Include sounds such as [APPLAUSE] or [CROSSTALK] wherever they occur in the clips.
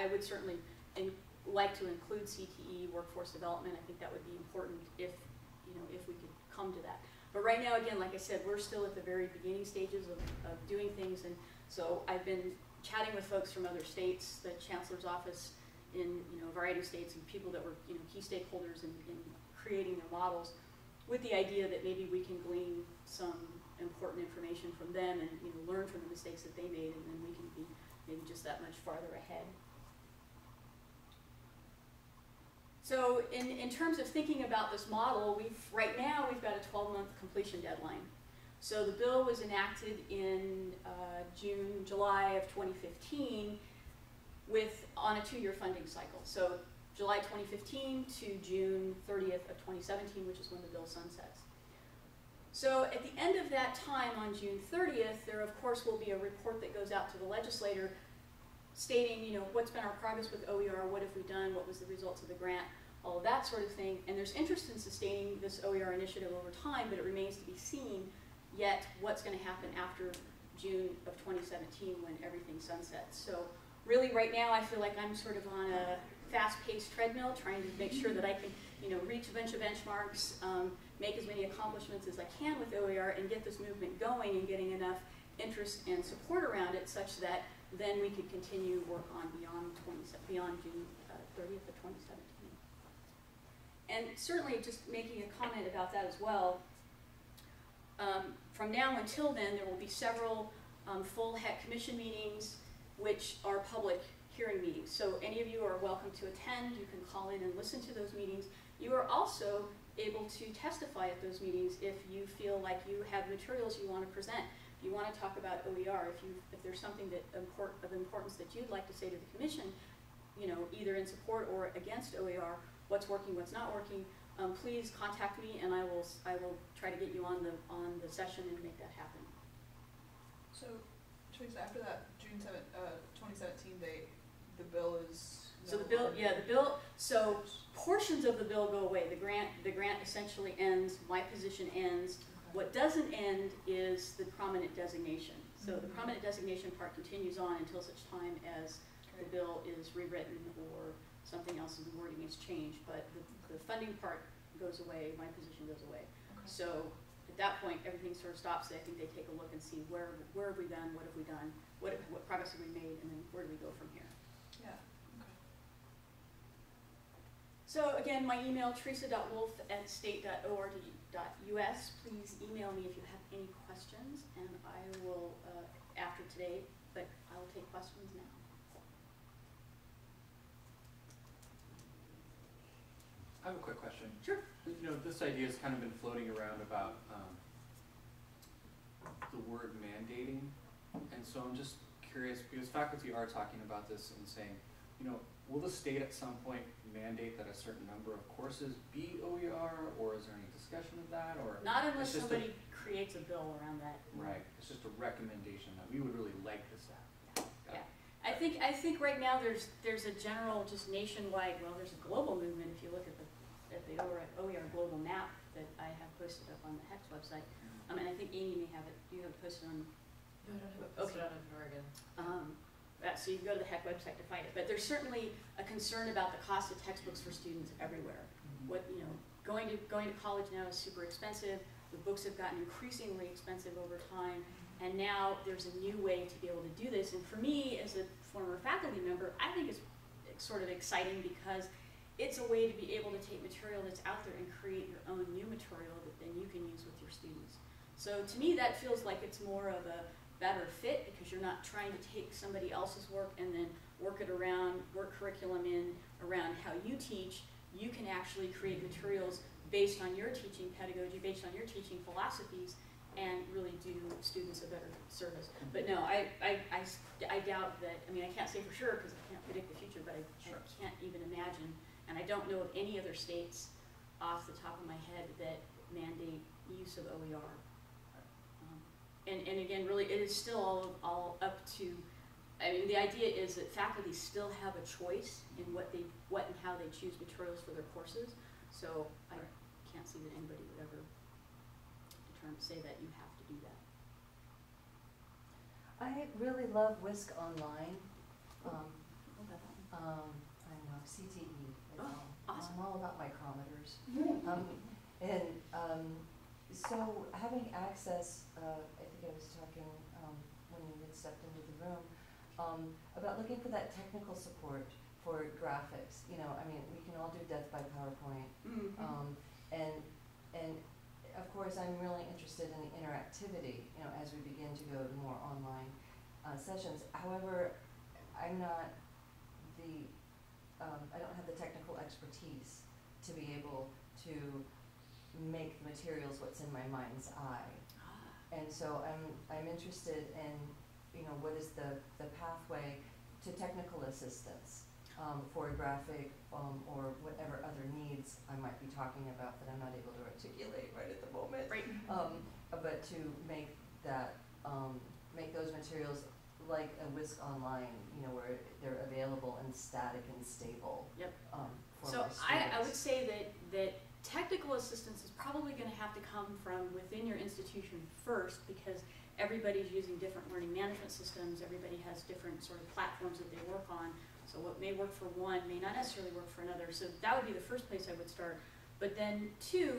I would certainly in, like to include CTE, workforce development. I think that would be important if, you know, if we could come to that. But right now, again, like I said, we're still at the very beginning stages of, of doing things, and so I've been chatting with folks from other states, the chancellor's office in, you know, a variety of states, and people that were, you know, key stakeholders in, in creating their models, with the idea that maybe we can glean some important information from them and, you know, learn from the mistakes that they made, and then we can be maybe just that much farther ahead. So in, in terms of thinking about this model, we've, right now, we've got a 12-month completion deadline. So the bill was enacted in uh, June, July of 2015 with, on a two-year funding cycle. So July 2015 to June 30th of 2017, which is when the bill sunsets. So at the end of that time, on June 30th, there of course will be a report that goes out to the legislator stating, you know, what's been our progress with OER, what have we done, what was the results of the grant, all of that sort of thing. And there's interest in sustaining this OER initiative over time, but it remains to be seen yet what's going to happen after June of 2017 when everything sunsets. So really right now I feel like I'm sort of on a fast-paced treadmill trying to make sure that I can, you know, reach a bunch of benchmarks, um, make as many accomplishments as I can with OER and get this movement going and getting enough interest and support around it such that then we could continue work on beyond 20, beyond June uh, 30th of 2017. And certainly just making a comment about that as well, um, from now until then there will be several um, full HECC commission meetings which are public hearing meetings. So any of you are welcome to attend, you can call in and listen to those meetings. You are also able to testify at those meetings if you feel like you have materials you want to present If you want to talk about OER, if you if there's something that import, of importance that you'd like to say to the commission, you know, either in support or against OER, what's working, what's not working, um, please contact me and I will I will try to get you on the on the session and make that happen. So, Teresa, after that June seventh, uh, 2017 date, the bill is. So the bill, yeah, the bill. So portions of the bill go away. The grant, the grant essentially ends. My position ends. What doesn't end is the prominent designation. So the Mhm. prominent designation part continues on until such time as the bill is rewritten or something else in the wording is changed. But the, the funding part goes away, my position goes away. Okay. So at that point, everything sort of stops. I think they take a look and see where, where have we done, what have we done, what, what progress have we made, and then where do we go from here. Yeah, okay. So again, my email, teresa.wolf at state.ord.us. Please email me if you have any questions, and I will, uh, after today, but I will take questions now. I have a quick question. Sure. You know, this idea has kind of been floating around about um, the word mandating, and so I'm just curious because faculty are talking about this and saying, you know, will the state at some point mandate that a certain number of courses be OER, or is there any discussion of that, or Not unless just a- somebody creates a bill around that. right? It's just a recommendation that we would really like this to happen. Got it. I think, I think right now there's, there's a general, just nationwide, well, there's a global movement, if you look at the, at the OER OER global map that I have posted up on the HECC website. Um, and I think Amy may have it, you have it posted on No, I don't have it posted posted on in Oregon. Um, uh, so you can go to the HECC website to find it. But there's certainly a concern about the cost of textbooks for students everywhere. What, you know, going to, going to college now is super expensive. The books have gotten increasingly expensive over time. And now there's a new way to be able to do this. And for me, as a former faculty member, I think it's, it's sort of exciting because it's a way to be able to take material that's out there and create your own new material that then you can use with your students. So to me, that feels like it's more of a better fit because you're not trying to take somebody else's work and then work it around, work curriculum in around how you teach. You can actually create materials based on your teaching pedagogy, based on your teaching philosophies, and really do students a better service. But no, I I I doubt that, I mean, I can't say for sure because I can't predict the future, but I, Sure. I can't even imagine, and I don't know of any other states off the top of my head that mandate use of OER. Um, And, and again, really, it is still all, all up to, I mean, the idea is that faculty still have a choice in what they, what and how they choose materials for their courses. So I can't see that anybody would ever determine, say that you have to do that. I really love Wisc-Online. Um, What about that one? CTE. Oh, awesome. I'm all about micrometers. Um, and, um, so having access, uh, I think I was talking, um, when you had stepped into the room, um, about looking for that technical support for graphics, you know, I mean, we can all do death by PowerPoint, Mhm. um, and, and of course, I'm really interested in the interactivity, you know, as we begin to go to more online, uh, sessions. However, I'm not the, um, I don't have the technical expertise to be able to make the materials what's in my mind's eye. Ah, And so I'm, I'm interested in, you know, what is the, the pathway to technical assistance um, for graphic um, or whatever other needs I might be talking about that I'm not able to articulate right at the moment. Right. Um, but to make that, um, make those materials like a Wisc-Online, you know, where they're available and static and stable. Yep. Um, So I, I would say that, that technical assistance is probably gonna have to come from within your institution first, because everybody's using different learning management systems, everybody has different sort of platforms that they work on. So what may work for one may not necessarily work for another, so that would be the first place I would start. But then two,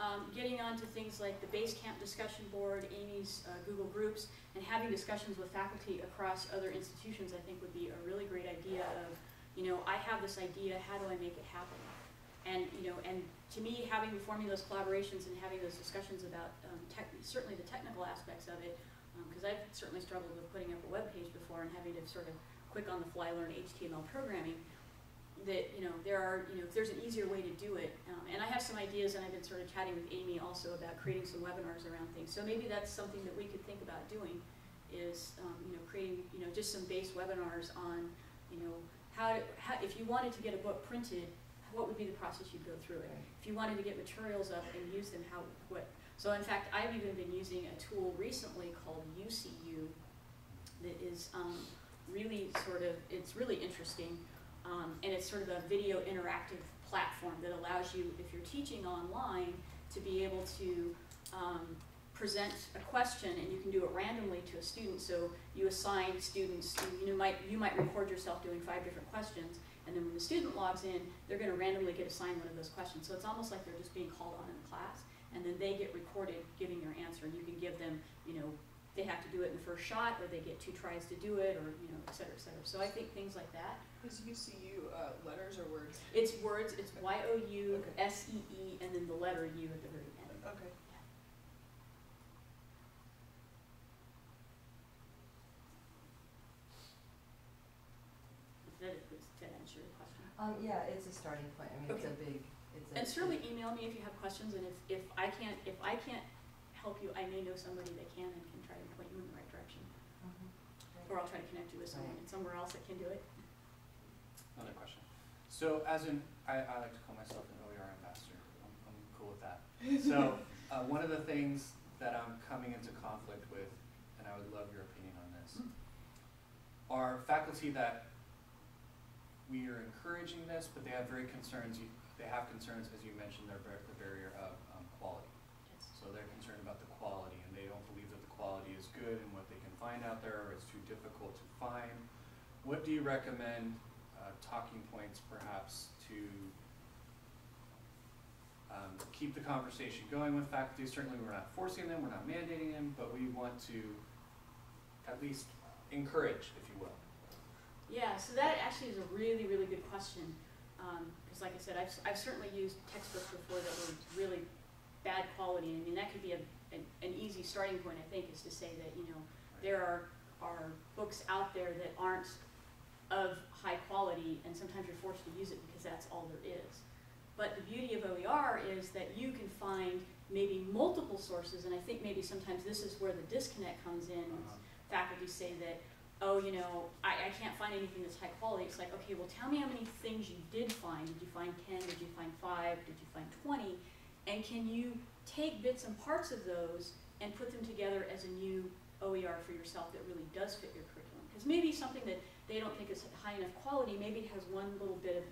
um, getting onto things like the Basecamp discussion board, Amy's uh, Google Groups, and having discussions with faculty across other institutions, I think would be a really great idea of, you know, I have this idea, how do I make it happen? And, you know, and to me, having, forming those collaborations and having those discussions about, um, certainly the technical aspects of it, um, cause I've certainly struggled with putting up a web page before and having to sort of quick on the fly learn HTML programming, that, you know, there are, you know, if there's an easier way to do it, um, and I have some ideas, and I've been sort of chatting with Amy also about creating some webinars around things, so maybe that's something that we could think about doing, is, um, you know, creating, you know, just some base webinars on, you know, how, to- how, if you wanted to get a book printed, what would be the process you'd go through it? If you wanted to get materials up and use them, how, what, so in fact, I've even been using a tool recently called YouSeeU that is, um, really sort of, it's really interesting. Um, and it's sort of a video interactive platform that allows you, if you're teaching online, to be able to, um, present a question and you can do it randomly to a student. So you assign students, you, know, might, you might record yourself doing five different questions. And then when the student logs in, they're gonna randomly get assigned one of those questions. So it's almost like they're just being called on in the class. And then they get recorded giving their answer and you can give them, you know, they have to do it in the first shot or they get two tries to do it or, you know, et cetera, et cetera. So I think things like that. Is YouSeeU, uh, letters or words? It's words, it's Y O U S E E and then the letter U at the very end. Okay. If that, if that answer your question. Um, yeah, it's a starting point, I mean, it's a big, it's a. And certainly email me if you have questions and if, if I can't, if I can't help you, I may know somebody that can and can try to point you in the right direction. Mhm. Or I'll try to connect you with someone Right. somewhere else that can do it. Another question. So as an, I, I like to call myself an OER ambassador. I'm, I'm cool with that. So, [LAUGHS] uh, one of the things that I'm coming into conflict with, and I would love your opinion on this, are faculty that we are encouraging this, but they have very concerns, you- they have concerns, as you mentioned, their bar- the barrier of, um, quality. So they're concerned about the quality and they don't believe that the quality is good and what they can find out there or it's too difficult to find. What do you recommend, uh, talking points perhaps to, um, keep the conversation going with faculty? Certainly, we're not forcing them, we're not mandating them, but we want to at least encourage, if you will. Yeah, so that actually is a really, really good question. Um, cause like I said, I've, I've certainly used textbooks before that were really bad quality. I mean, that could be a, an, an easy starting point, I think, is to say that, you know, there are, are books out there that aren't of high quality and sometimes you're forced to use it because that's all there is. But the beauty of OER is that you can find maybe multiple sources and I think maybe sometimes this is where the disconnect comes in. Uh, Faculty say that, oh, you know, I, I can't find anything that's high quality. It's like, okay, well, tell me how many things you did find. Did you find ten? Did you find five? Did you find twenty? And can you take bits and parts of those and put them together as a new OER for yourself that really does fit your curriculum? Because maybe something that they don't think is high enough quality, maybe it has one little bit of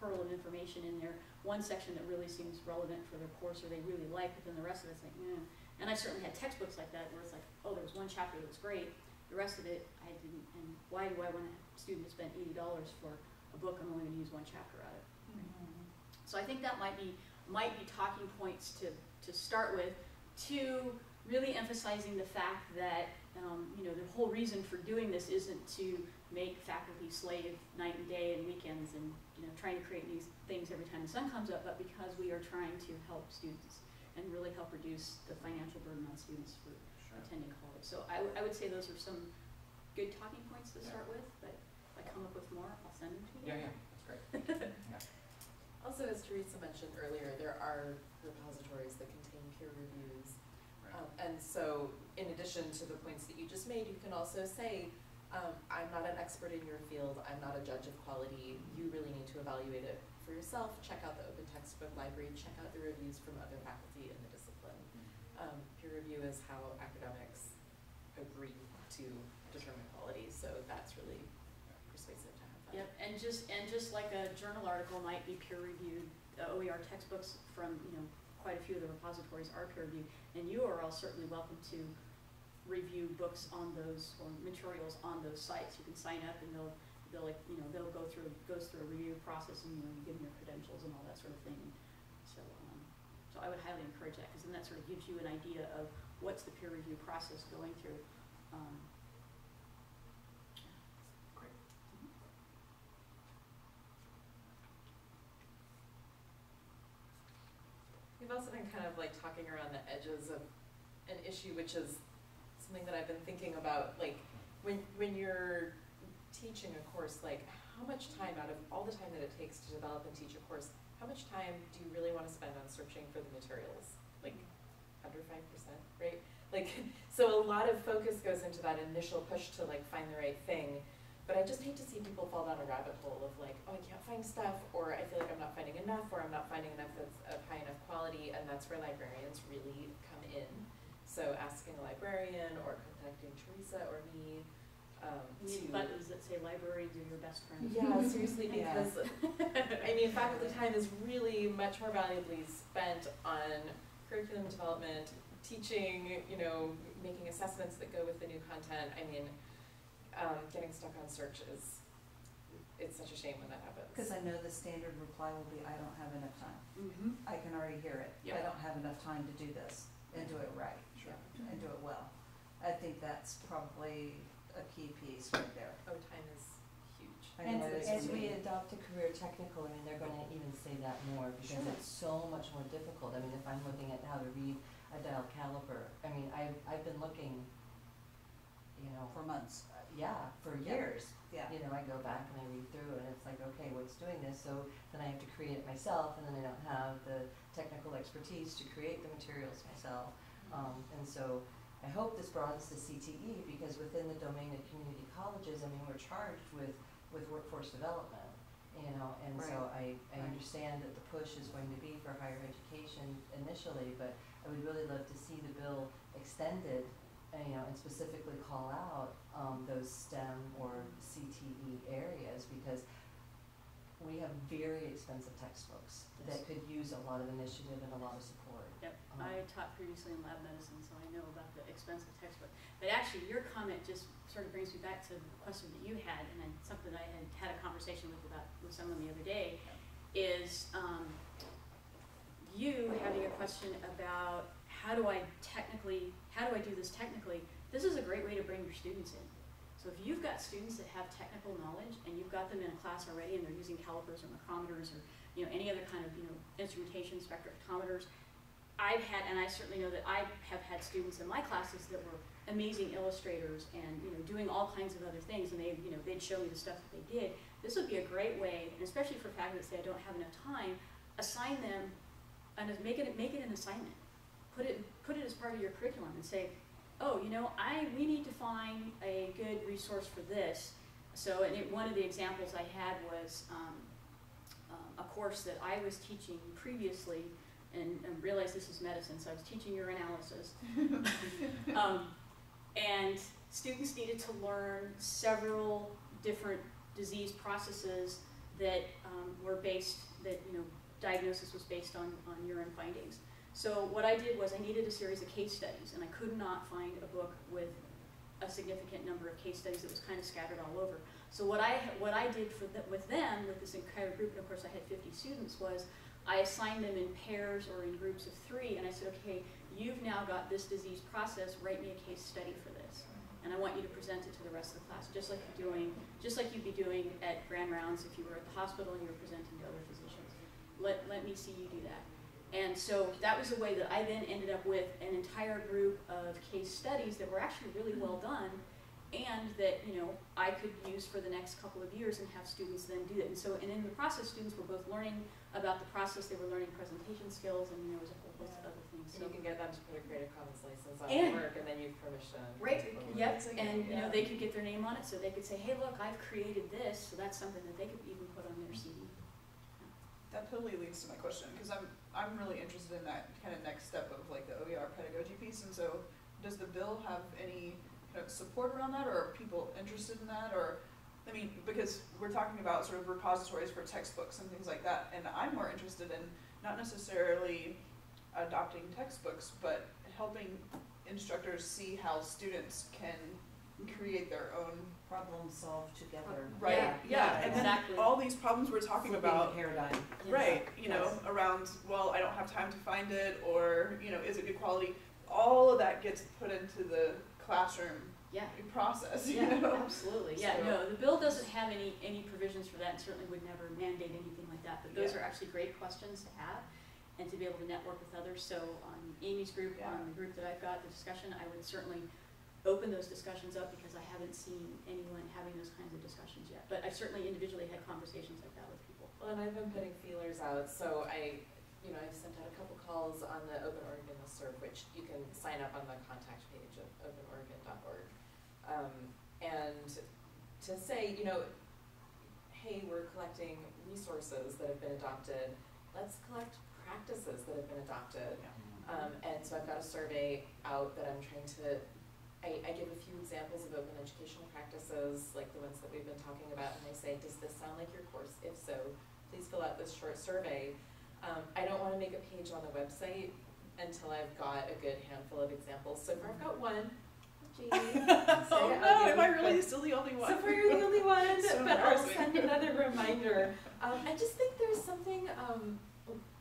pearl of information in there, one section that really seems relevant for their course or they really like, but then the rest of it's like, eh. And I certainly had textbooks like that where it's like, oh, there was one chapter that was great, the rest of it I didn't, and why do I want a student to spend eighty dollars for a book, I'm only gonna use one chapter out of it. So I think that might be, might be talking points to, to start with. Two, really emphasizing the fact that, um, you know, the whole reason for doing this isn't to make faculty slave night and day and weekends and, you know, trying to create these things every time the sun comes up, but because we are trying to help students and really help reduce the financial burden on students for Sure. attending college. So I, w- I would say those are some good talking points to Yeah. start with, but if I come up with more, I'll send them to you. Yeah, yeah, that's great. [LAUGHS] Also, as Teresa mentioned earlier, there are repositories that contain peer reviews. And so, in addition to the points that you just made, you can also say, um, I'm not an expert in your field, I'm not a judge of quality, you really need to evaluate it for yourself, check out the open textbook library, check out the reviews from other faculty in the discipline. Um, peer review is how academics agree to determine quality, so that's really persuasive to have that. Yep, and just, and just like a journal article might be peer reviewed, uh, OER textbooks from, you know, quite a few of the repositories are peer reviewed, and you are all certainly welcome to review books on those, or materials on those sites, you can sign up and they'll, they'll like, you know, they'll go through, goes through a review process and, you know, you give them your credentials and all that sort of thing. So, um, so I would highly encourage that, cause then that sort of gives you an idea of what's the peer review process going through. Um, Great. We've also been kind of like talking around the edges of an issue, which is something that I've been thinking about, like, when, when you're teaching a course, like, how much time out of all the time that it takes to develop and teach a course, how much time do you really wanna spend on searching for the materials? Like, under five percent, right? Like, [LAUGHS] so a lot of focus goes into that initial push to like find the right thing, but I just hate to see people fall down a rabbit hole of like, oh, I can't find stuff, or I feel like I'm not finding enough, or I'm not finding enough that's of high enough quality, and that's where librarians really come in. So asking a librarian or contacting Teresa or me, um, to- buttons that say librarians are your best friend. yeah, seriously, [LAUGHS] because, I mean, faculty time is really much more valuably spent on curriculum development, teaching, you know, making assessments that go with the new content. I mean, um, getting stuck on search is, it's such a shame when that happens. Because I know the standard reply will be, I don't have enough time. Mm-hmm. I can already hear it. I don't have enough time to do this and do it right Sure. and do it well. I think that's probably a key piece right there. Oh, time is huge. I And know it is as for we me. adopt a career technical, I mean, they're gonna even say that more, because Sure. it's so much more difficult. I mean, if I'm looking at how to read a dial caliper, I mean, I've, I've been looking, you know, For months, uh, yeah, for Yeah. years. yeah. You know, I go back and I read through and it's like, okay, what's doing this? So then I have to create it myself and then I don't have the technical expertise to create the materials myself. Um, and so I hope this broadens the CTE because within the domain of community colleges, I mean, we're charged with, with workforce development. You know, and so I, I Right. understand that the push is going to be for higher education initially, but I would really love to see the bill extended, you know, and specifically call out, um, those STEM or CTE areas because we have very expensive textbooks that could use a lot of initiative and a lot of support. Yep, Um, I taught previously in lab medicine, so I know about the expensive textbook. But actually, your comment just sort of brings me back to the question that you had, and then something I had had a conversation with about, with someone the other day, is, um, you having a question about how do I technically, how do I do this technically? This is a great way to bring your students in. So if you've got students that have technical knowledge and you've got them in a class already and they're using calipers or micrometers or, you know, any other kind of, you know, instrumentation, spectrophotometers, I've had, and I certainly know that I have had students in my classes that were amazing illustrators and, you know, doing all kinds of other things, and they, you know, they'd show me the stuff that they did. This would be a great way, and especially for faculty that say, I don't have enough time, assign them, and make it, make it an assignment. Put it, put it as part of your curriculum and say, oh, you know, I, we need to find a good resource for this. So, and it, one of the examples I had was, um, um, a course that I was teaching previously, and, and realized this is medicine, so I was teaching urinalysis. [LAUGHS] um, and students needed to learn several different disease processes that um, were based, that you know, diagnosis was based on, on urine findings. So what I did was I needed a series of case studies, and I could not find a book with a significant number of case studies that was kind of scattered all over. So what I, what I did for the, with them, with this entire group, and of course I had fifty students, was I assigned them in pairs or in groups of three, and I said, okay, you've now got this disease process, write me a case study for this. And I want you to present it to the rest of the class, just like you're doing, just like you'd be doing at grand rounds if you were at the hospital and you were presenting to other physicians. Let, let me see you do that. And so that was the way that I then ended up with an entire group of case studies that were actually really well done and that, you know, I could use for the next couple of years and have students then do that. And so, and in the process, students were both learning about the process, they were learning presentation skills, and there was a whole host of other things, so. And you can get them to put a Creative Commons license on And- their work, and then you have permission. to Right, yep, It's like, and, you know, they could get their name on it, so they could say, hey, look, I've created this, so that's something that they could even put on their CD. That totally leads to my question, because I'm, I'm really interested in that kind of next step of like the OER pedagogy piece, and so does the bill have any kind of support around that, or are people interested in that, or, I mean, because we're talking about sort of repositories for textbooks and things like that, and I'm more interested in not necessarily adopting textbooks, but helping instructors see how students can create their own, Problem solved together. right, Yeah, yeah, yeah, and then exactly. all these problems we're talking Flipping about, the paradigm. Right, you know, Yes. around, well, I don't have time to find it, or, you know, is it good quality? All of that gets put into the classroom Yeah, process, you yeah, know? absolutely, yeah, So- no, the bill doesn't have any, any provisions for that, and certainly would never mandate anything like that, but those Yeah. are actually great questions to have, and to be able to network with others, so on Amy's group, Yeah. on the group that I've got, the discussion, I would certainly open those discussions up, because I haven't seen anyone having those kinds of discussions yet, but I've certainly individually had conversations like that with people. Well, and I've been putting feelers out, so I, you know, I've sent out a couple calls on the Open Oregon listserv, which you can sign up on the contact page of openoregon.org. Um, and to say, you know, hey, we're collecting resources that have been adopted, let's collect practices that have been adopted. Um, and so I've got a survey out that I'm trying to, I, I give a few examples of open educational practices, like the ones that we've been talking about, and I say, does this sound like your course? If so, please fill out this short survey. Um, I don't wanna make a page on the website until I've got a good handful of examples, so far I've got one. Jamie. [LAUGHS] Oh no, am I really still the only one? So far you're the only one, [LAUGHS] So but I'll send another reminder. Um, I just think there's something, um,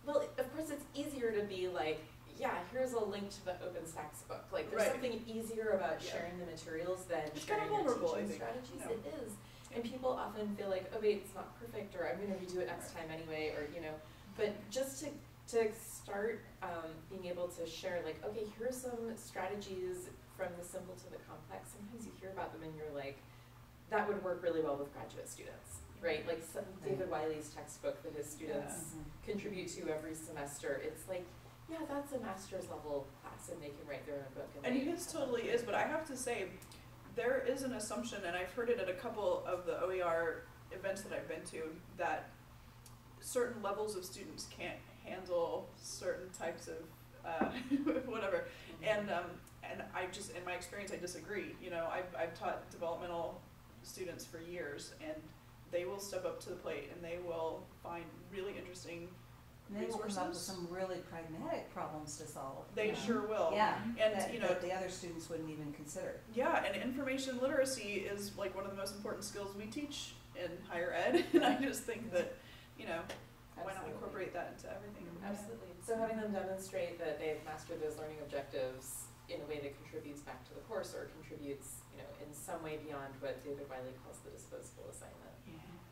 well, of course it's easier to be like, yeah, here's a link to the OpenStax book. Like, there's Right. something easier about Yeah. sharing the materials than It's sharing your vulnerable, teaching strategies. No. It is. And people often feel like, oh wait, it's not perfect, or I'm gonna redo it next time anyway, or, you know. But just to, to start, um, being able to share, like, okay, here are some strategies from the simple to the complex. Sometimes you hear about them and you're like, that would work really well with graduate students, right? Like some, David Wiley's textbook that his students contribute to every semester. It's like, yeah, that's a master's level class and they can write their own book. And, And his totally is, but I have to say, there is an assumption, and I've heard it at a couple of the OER events that I've been to, that certain levels of students can't handle certain types of, uh, [LAUGHS] whatever. And, um, and I just, in my experience, I disagree, you know, I've, I've taught developmental students for years, and they will step up to the plate and they will find really interesting, they will come up with Resources? some really pragmatic problems to solve. they Yeah. sure will. Yeah, mm-hmm. And, that, you know, that the other students wouldn't even consider. Yeah, and information literacy is like one of the most important skills we teach in higher ed, [LAUGHS] and I just think that, you know, why not Absolutely. incorporate that into everything? Mm-hmm. Absolutely. So having them demonstrate that they've mastered those learning objectives in a way that contributes back to the course or contributes, you know, in some way beyond what David Wiley calls the disposable assignment.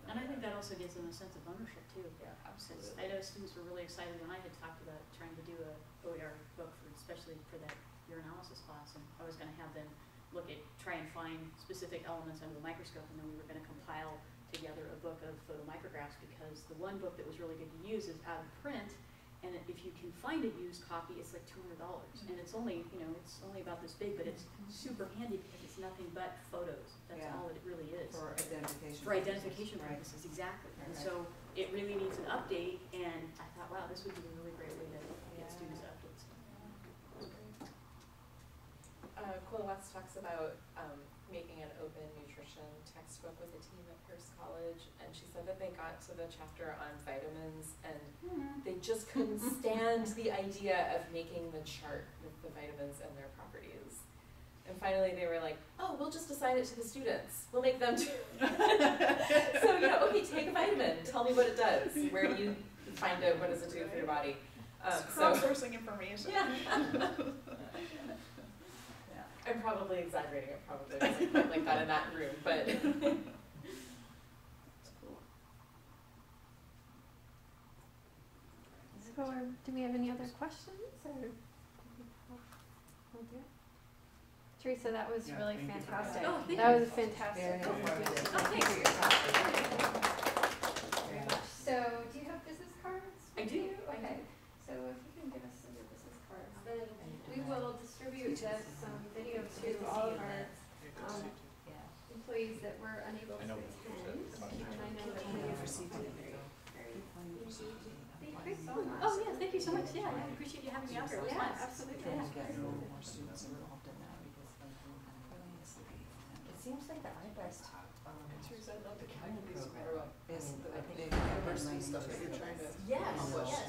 And I think that also gives them a sense of ownership too. Yeah, Since I know students were really excited when I had talked about trying to do a OER book for, especially for that urinalysis class, and I was gonna have them look at, try and find specific elements under the microscope, and then we were gonna compile together a book of photomicrographs, because the one book that was really good to use is out of print, and if you can find a used copy, it's like two hundred dollars, and it's only, you know, it's only about this big, but it's super handy because it's nothing but photos, that's Yeah. all it really is. For identification. For purposes. identification Right. purposes, exactly. And Right. so it really needs an update, and I thought, wow, this would be a really great way to get students updates. Uh, Cola Watts talks about, um, making an open nutrition textbook with a team at Pierce College, and she said that they got to the chapter on vitamins and they just couldn't [LAUGHS] stand the idea of making the chart with the vitamins and their properties. And finally, they were like, "Oh, we'll just assign it to the students. We'll make them do." [LAUGHS] so you know, okay, take a vitamin. Tell me what it does. Where do you find out what does it do for your body? Um, so Crowdsourcing information. yeah, Yeah. [LAUGHS] I'm probably exaggerating. It probably wasn't like that in that room, but That's cool. So, um, do we have any other questions or? We'll do it. Teresa, that was Yeah, really thank that. fantastic. Oh, thank That you. was fantastic. Very Thank you. Oh, Thank you for your time. Very much. So, do you have business cards? I with do, you? I Okay, so if you can give us some of your business cards, then we will distribute this, um, video to all of our, um, Yeah. employees that were unable I to know attend. what you said. And I know that we have received it very, very, thank you so much. Oh, yeah, thank you so much, yeah, I appreciate you having me out here, it was Yeah, fun. absolutely. Trying to Yeah. get more students involved in that because it seems like the iBest, um, Teresa, I'd love to connect with these, Program. or, uh, is, the, I think the they have university stuff that you're trying to yes, accomplish, yes. so.